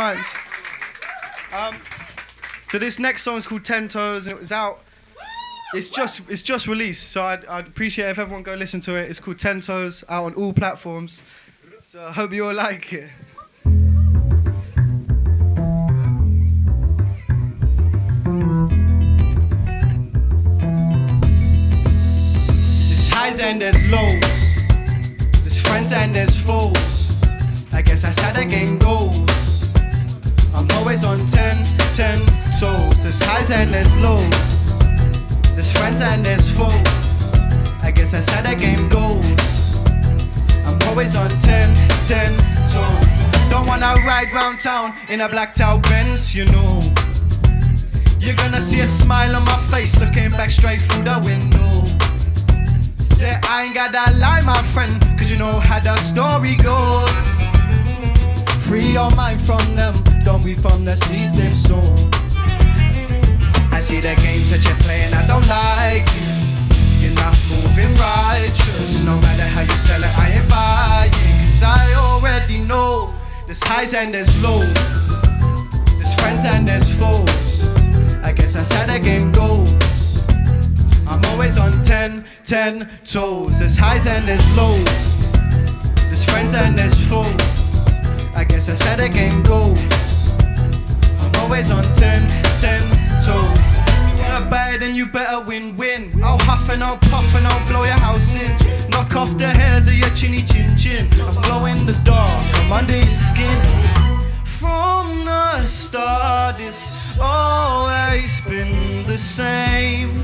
Um, so this next song is called Ten Toes, and it was out. It's just it's just released, so I'd, I'd appreciate if everyone go listen to it. It's called Ten Toes, out on all platforms. So I hope you all like it. There's highs and there's lows. There's friends and there's foes. And there's foes. I guess that's how the game goes. I'm always on 10, 10 toes. Don't wanna ride round town in a black tail Benz, you know. You're gonna see a smile on my face looking back straight through the window. Say I ain't got that lie, my friend, cause you know how the story goes. Free your mind from them, don't be from the season soul. See the games that you're playing, I don't like it. You're not moving righteous. No matter how you sell it, I ain't buying. Cause I already know there's highs and there's lows. There's friends and there's foes. I guess that's how the game goes. I'm always on 10, 10 toes. There's highs and there's lows. There's friends and there's foes. I guess that's how the game goes. I'm always on 10, 10 toes. If you it, then you better win win. I'll huff and I'll puff and I'll blow your house in. Knock off the hairs of your chinny chin chin. I'm glow in the dark, I'm under your skin. From the start, it's always been the same.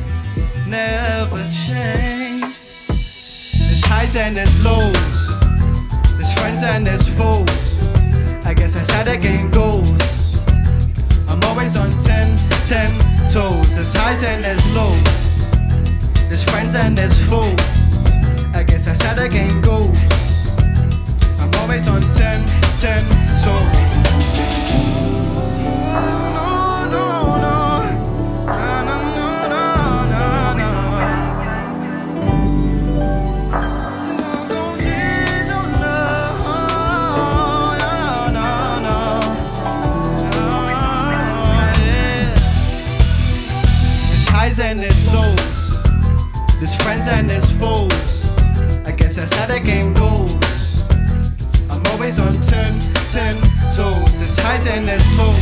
Never change. There's highs and there's lows. There's friends and there's foes. I guess that's how the game goes. I'm always on 10, 10 toes. There's highs and there's lows. There's friends and there's foes. I guess that's how the game goes. I'm always on 10, 10 toes. There's friends and there's foes. I guess that's how the game goes. I'm always on 10, 10 toes. There's highs and there's lows.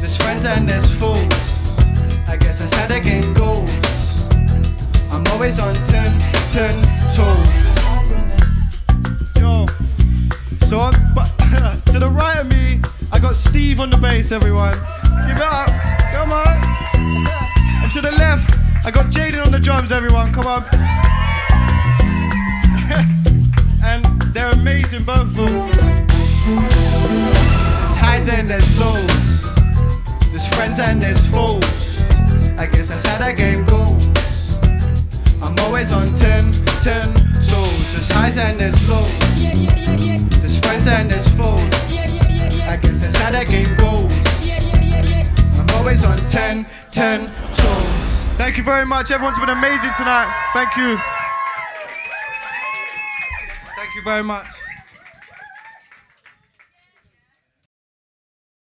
There's friends and there's foes. I guess that's how the game goes. I'm always on 10, 10 toes. Yo, so I'm, but, to the right of me, I got Steve on the bass, everyone. Give it up, come on. I got Jaden on the drums, everyone. Come on. and they're amazing, both of them. There's highs and there's lows. There's friends and there's foes. I guess that's how that game goes. I'm always on 10, 10 toes. There's highs and there's lows. There's friends and there's foes. I guess that's how that game goes. I'm always on 10, 10 toes. Thank you very much. Everyone's been amazing tonight. Thank you. Thank you very much.